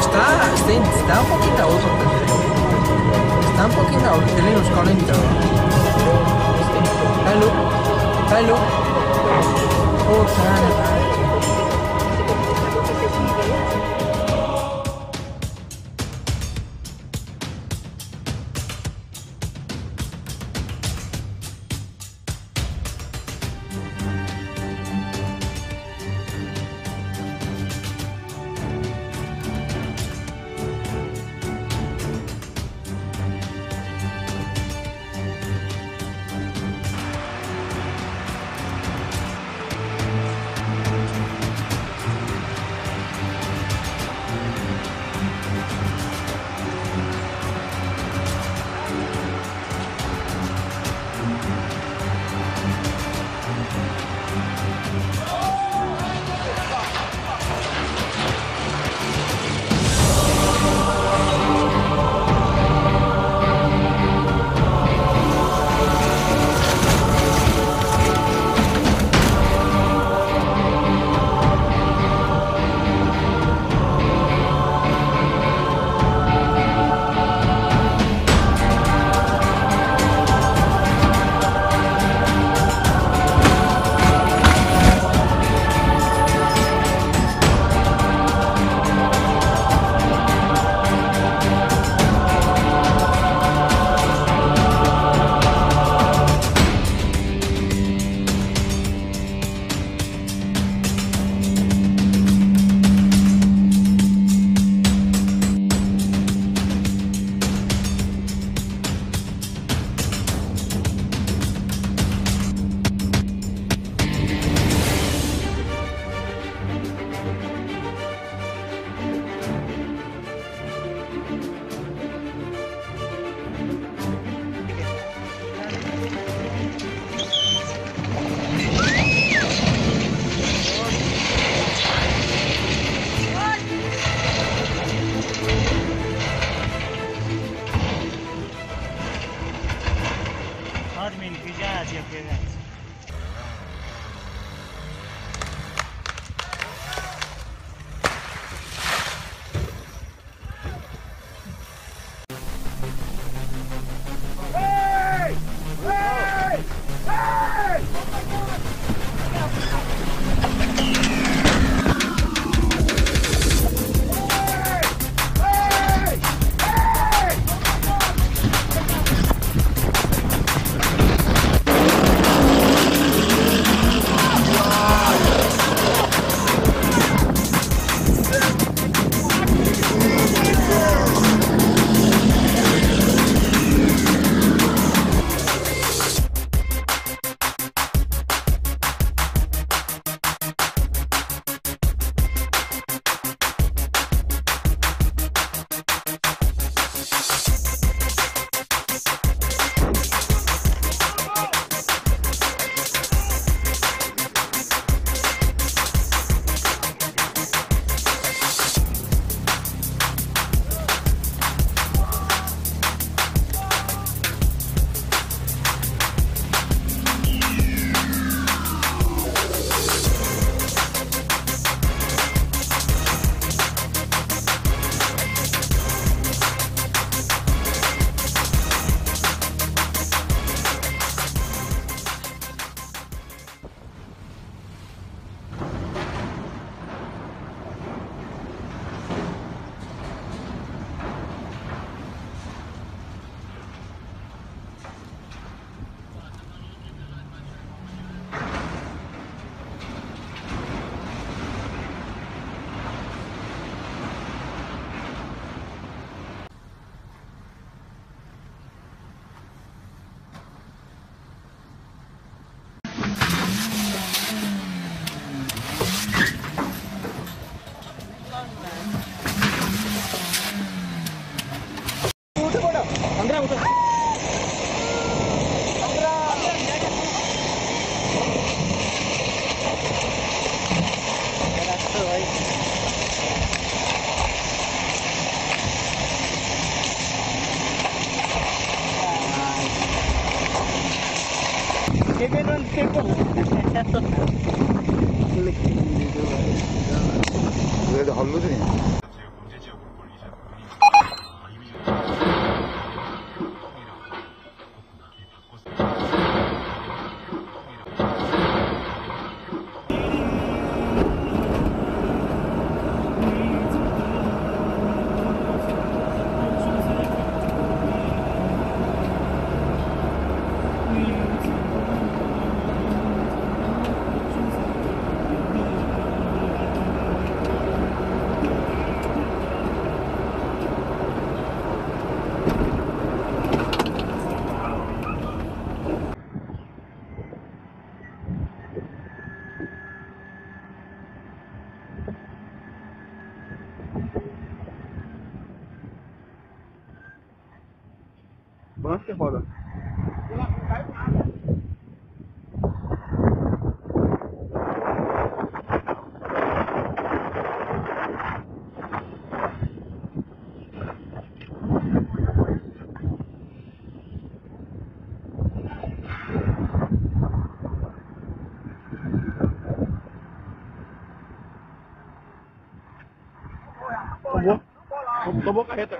está, está, está un poquito alto Está un poquito alto, tenemos calentado. Hello. Hello. 예배는 되고. 그래도 한 거지. Que roda. Tomou? Tomou carreta.